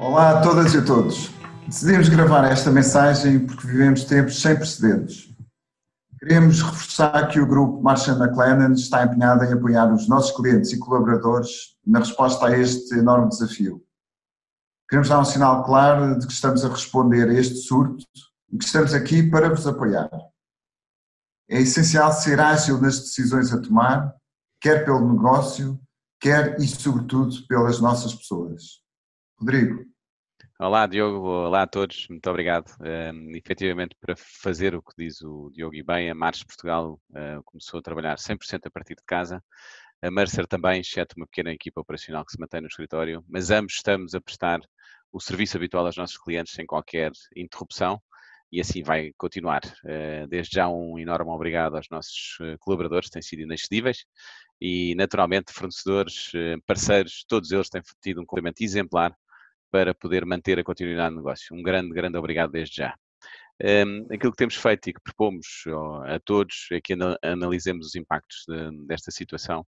Olá a todas e a todos. Decidimos gravar esta mensagem porque vivemos tempos sem precedentes. Queremos reforçar que o grupo Marshall McLennan está empenhado em apoiar os nossos clientes e colaboradores na resposta a este enorme desafio. Queremos dar um sinal claro de que estamos a responder a este surto e que estamos aqui para vos apoiar. É essencial ser ágil nas decisões a tomar, quer pelo negócio, quer e sobretudo pelas nossas pessoas. Rodrigo. Olá, Diogo. Olá a todos. Muito obrigado. Um, efetivamente, para fazer o que diz o Diogo e bem, a Marches Portugal uh, começou a trabalhar 100% a partir de casa. A Mercer também, exceto uma pequena equipa operacional que se mantém no escritório, mas ambos estamos a prestar o serviço habitual aos nossos clientes sem qualquer interrupção e assim vai continuar. Eh, desde já um enorme obrigado aos nossos eh, colaboradores, têm sido inexcedíveis e naturalmente fornecedores, parceiros, todos eles têm tido um complemento exemplar para poder manter a continuidade do negócio. Um grande, grande obrigado desde já. Um, aquilo que temos feito e que propomos a todos é que analisemos os impactos de, desta situação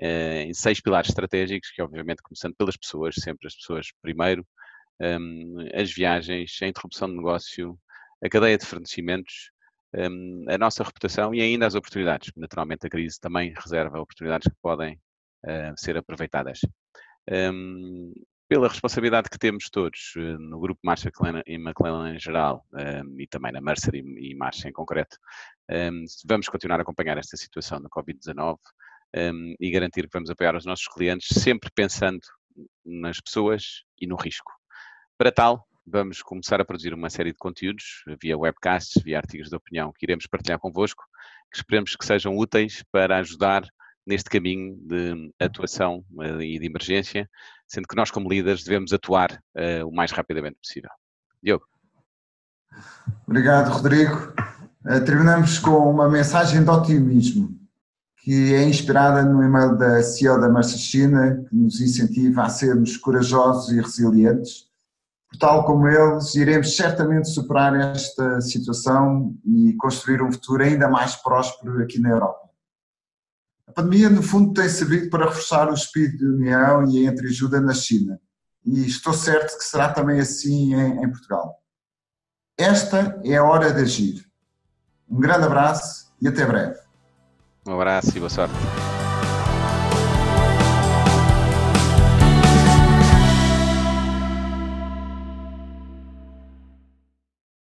uh, em seis pilares estratégicos, que obviamente começando pelas pessoas, sempre as pessoas primeiro, um, as viagens, a interrupção de negócio, a cadeia de fornecimentos, um, a nossa reputação e ainda as oportunidades. Naturalmente, a crise também reserva oportunidades que podem uh, ser aproveitadas. Um, pela responsabilidade que temos todos uh, no grupo Marcha e McLaren em geral um, e também na Mercer e, Marcha em concreto, vamos continuar a acompanhar esta situação da Covid-19 e garantir que vamos apoiar os nossos clientes sempre pensando nas pessoas e no risco. Para tal, vamos começar a produzir uma série de conteúdos via webcasts, via artigos de opinião que iremos partilhar convosco, que esperemos que sejam úteis para ajudar neste caminho de atuação eh, e de emergência, sendo que nós, como líderes, devemos atuar uh, o mais rapidamente possível. Diogo. Obrigado, Rodrigo. Uh, terminamos com uma mensagem de otimismo, que é inspirada no e-mail da CEO da Marcia China, que nos incentiva a sermos corajosos e resilientes tal como eles, iremos certamente superar esta situação e construir um futuro ainda mais próspero aqui na Europa. A pandemia, no fundo, tem servido para reforçar o espírito de união e entreajuda na China. E estou certo que será também assim em, em Portugal. Esta é a hora de agir. Um grande abraço e até breve. Um abraço e boa sorte.